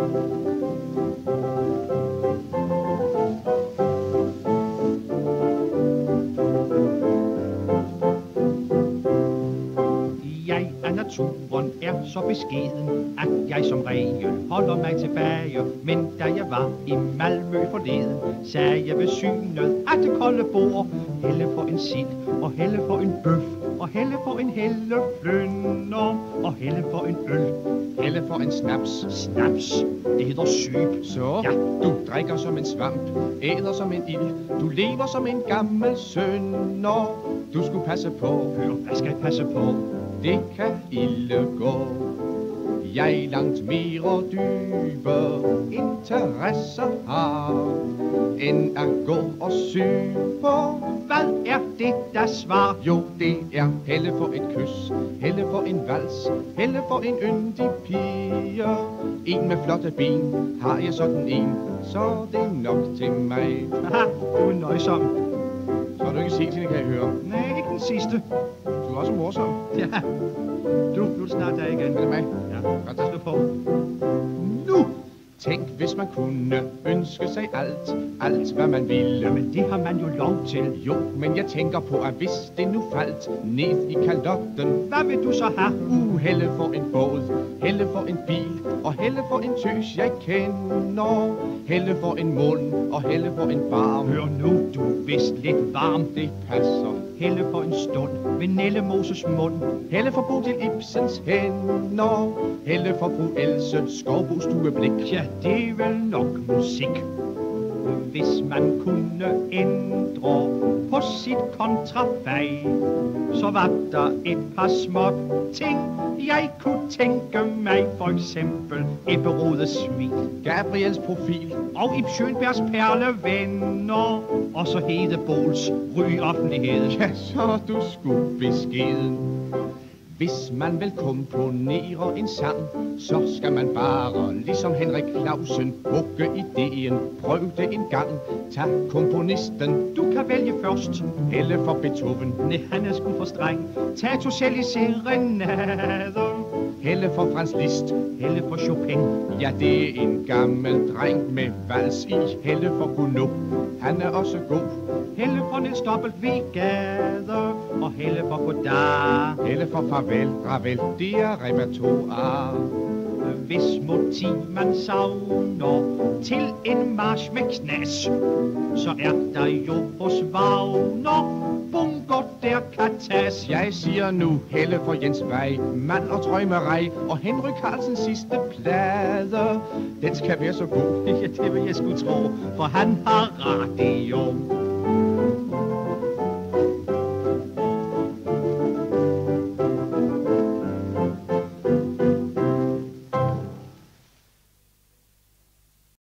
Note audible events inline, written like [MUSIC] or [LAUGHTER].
Thank you. Jeg af naturen er så beskeden, at jeg som regel holder mig tilbage. Men da jeg var i Malmø forleden, sagde jeg ved synet, at det kolde bord helle for en sild, og helle for en bøf, og helle for en helleflønder, og helle for en øl. Helle for en snaps. Snaps, det hedder syg. Så, Ja. du drikker som en svamp, æder som en ild, du lever som en gammel sønder. Du skulle passe på, Hør, hvad skal jeg passe på? Det kan ilde gå. Jeg langt mere dybe interesser har, end at gå og syge på. Hvad er det, der svar? Jo, det er helle for et kys, helle for en vals, helle for en yndig pige. En med flotte ben, har jeg sådan en, så det er nok til mig. Haha, du er nøjsom. Så har du ikke set hende, kan jeg høre. Nej, ikke den sidste. Du er også morsom. Ja. Du, nu er det snart der igen. Er det mig? Ja, godt, der på. Tænk, hvis man kunne ønske sig alt, alt hvad man ville. Jamen, det har man jo lov til. Jo, men jeg tænker på, at hvis det nu faldt ned i kalotten, Hvad vil du så have? Uh, helle for en båd, helle for en bil, og helle for en tøs, jeg kender. Helle for en mund, og helle for en barm. Hør nu, du er vist lidt varm. Det passer. Helle for en stund ved Nelle Moses mund. Helle for Bodil Ibsens hænder. Helle for fru Else Skovbos stueblik. Ja, det er vel nok musik. Hvis man kunne ændre på sit kontrafag, så var der et par små ting, jeg kunne tænke mig. For eksempel Ebberodes smil Gabriels profil. og Ib Schønbergs perlevenner, og så Hedebols ry offentlighed. Ja, så du sgu beskeden. Hvis man vil komponere en sang, så skal man bare, ligesom Henrik Clausen, hugge ideen. Prøv det en gang. Tag komponisten, Du kan vælge først. Helle for Beethoven. Nej, han er sgu for streng. Tag to selv i serenader. Helle for Franz Liszt. Helle for Chopin. Ja, det er en gammel dreng med vals i. Helle for Gounod. Han er også god. Helle for Niels W. Gade. Og Helle for Godard. Helle for Farvel, Ravel. Det er repertoire. Hvis motiv man savner til en march med knas, så er der jo hos Wagner bum der kan tages. Jeg siger nu Helle for Jens Vej, mand og drømmerej, og Henry Carlsens sidste plade. Den skal være så god. [LAUGHS] Ja, det vil jeg skulle tro, for han har radio.